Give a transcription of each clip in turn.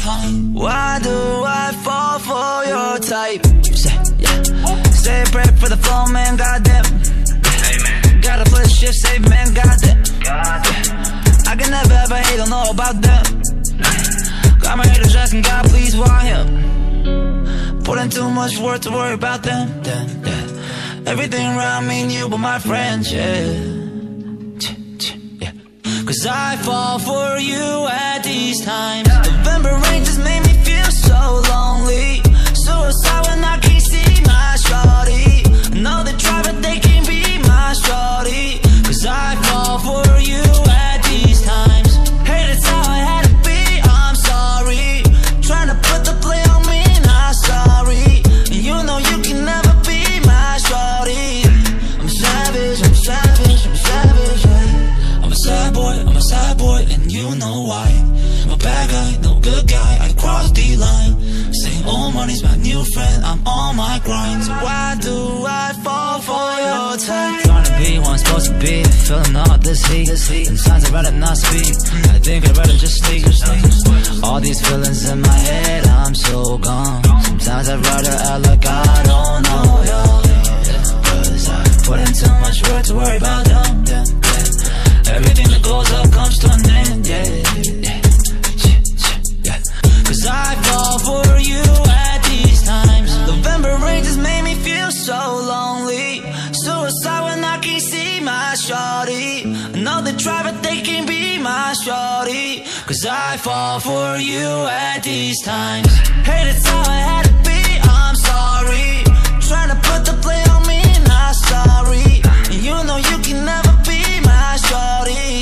fine Why do I fall for your type? Say, yeah Say a prayer for the flow, man, goddamn. Gotta play shit safe, man, goddamn yeah. I can never ever hate, don't know about them Got my haters asking God, please, why him? Put in too much work to worry about them. Everything around me you but my friends, yeah Cause I fall for you at these times. November rain just made me feel so lonely. Suicide when I can't see my shorty I know they try but they can't be my shorty Cause I fall for you at these times this heat. Sometimes I'd rather not speak I think I'd rather just sleep All these feelings in my head, I'm so gone Sometimes I'd rather act like I don't know, yo Cause I put in too much work to worry about them. Everything that goes up comes to an end, yeah. Cause I fall for you my shorty I know they can't be my shorty Cause I fall for you at these times. Hey, that's how I had to be, I'm sorry. Trying to put the play on me, not sorry. And you know you can never be my shorty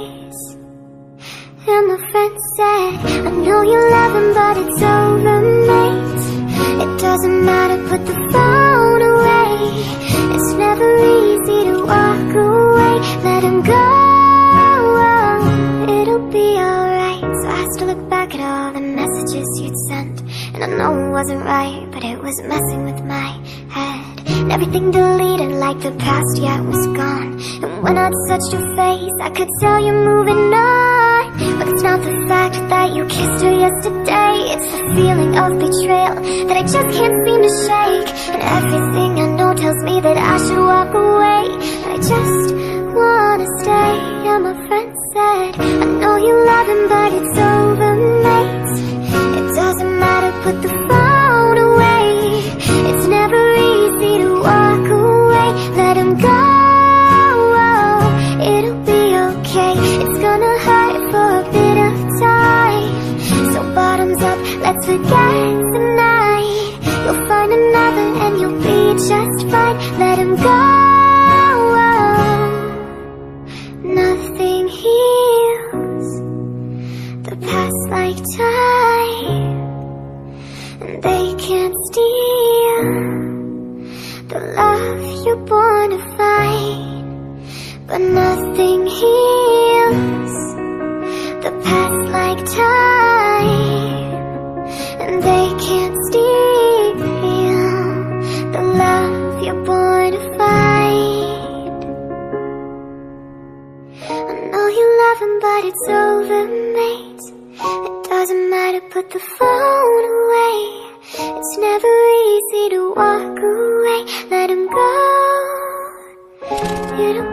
I know you love him, but it's over, mate. It doesn't matter, put the phone away. It's never easy to walk away. Let him go. Oh, it'll be alright. So I still look back at all the messages you'd sent. And I know it wasn't right, but it was messing with my head. And everything deleted like the past, yeah, it was gone. And when I touched your face, I could tell you're moving on. It's not the fact that you kissed her yesterday. It's the feeling of betrayal that I just can't seem to shake. And everything I know tells me that I should walk away. But I just wanna stay. And my friend said, I know you love him, but it's over, mate. It doesn't matter, put the forget tonight. You'll find another and you'll be just fine. Let him go.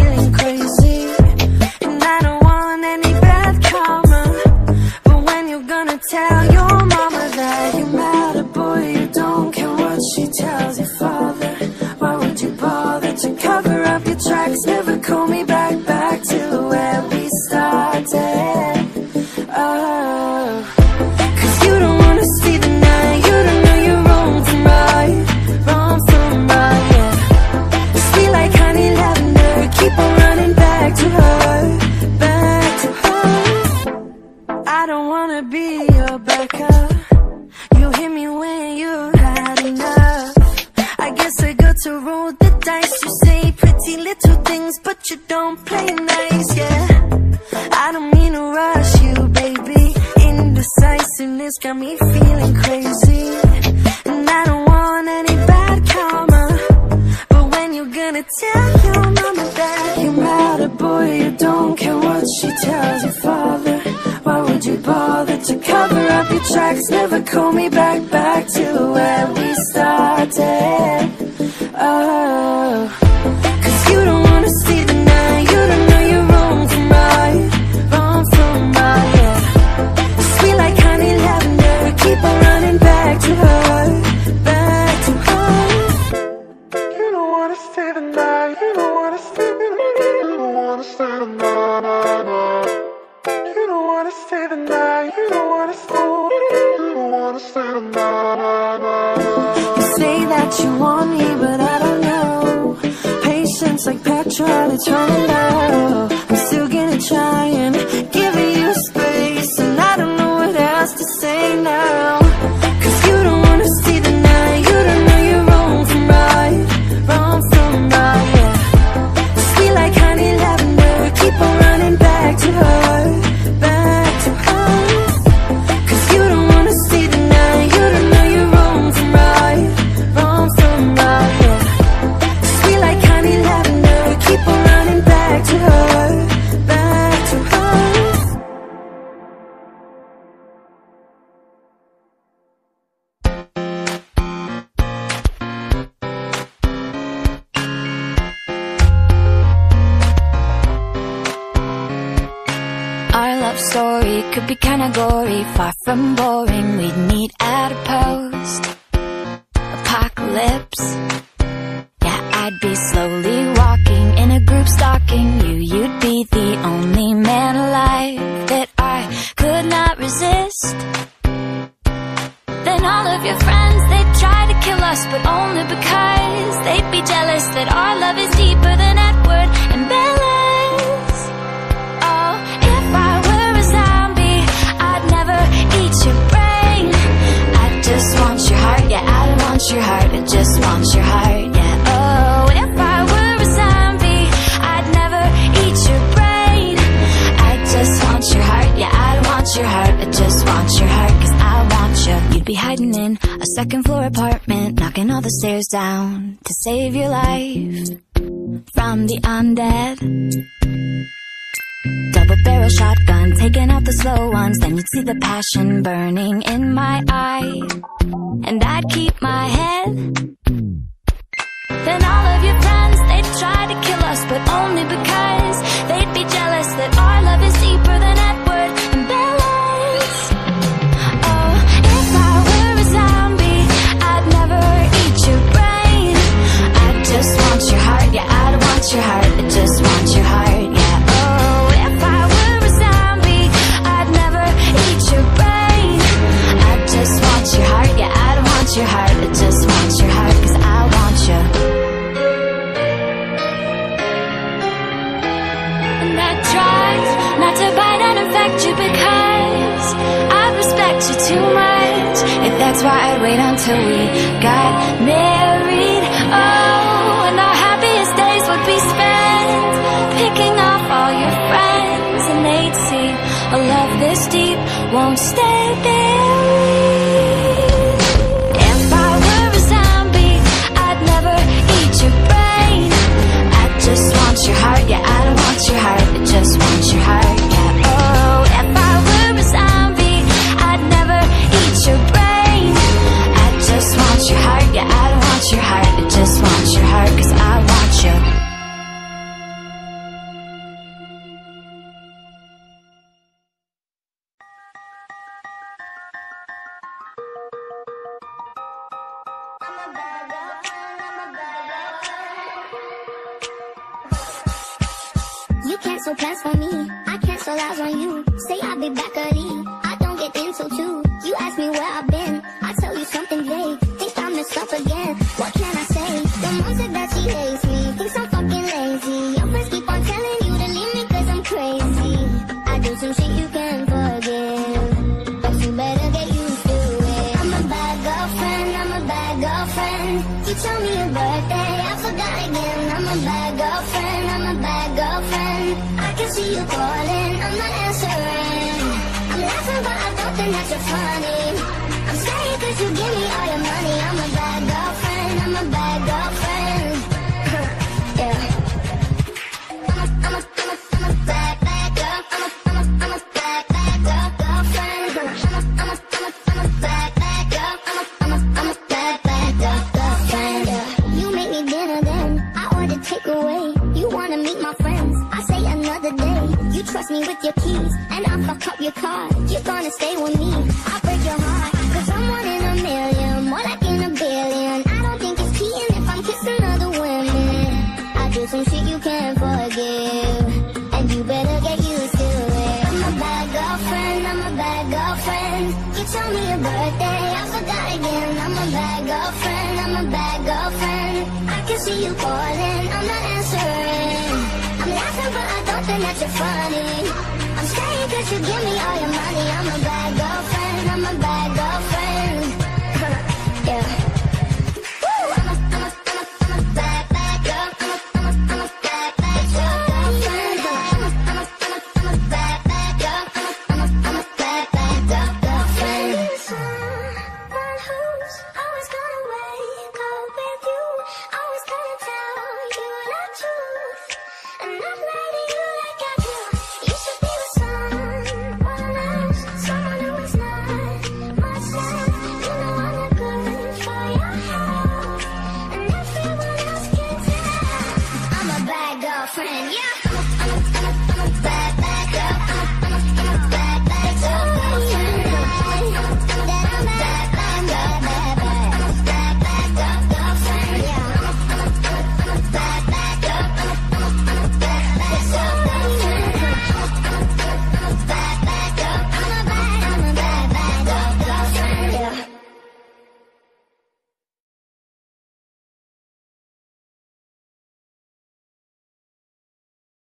feeling crazy. it's got me feeling crazy. And I don't want any bad karma. But when you gonna tell your mama that You're mad at boy, you don't care what she tells your father. Why would you bother to cover up your tracks? Never call me back, back to where we started. Oh. you want me, but I don't know. Patience like petrol, it's running out. Could be kinda gory, far from boring. We'd meet at a post apocalypse. Yeah, I'd be slowly walking in a group stalking you. You'd be the only Second floor apartment, knocking all the stairs down to save your life from the undead. Double barrel shotgun, taking out the slow ones. Then you'd see the passion burning in my eye. And I'd keep my head. Then all of your friends, they'd try to kill us, but only because they'd be jealous that our love is tell me your birthday. I forgot again. I'm a bad girlfriend, I'm a bad girlfriend. I can see you calling, I'm not answering. I'm laughing but I don't think that you're funny. I'm scared cause you give me you're funny. I'm staying cause you give me all your money. I'm a bad girl.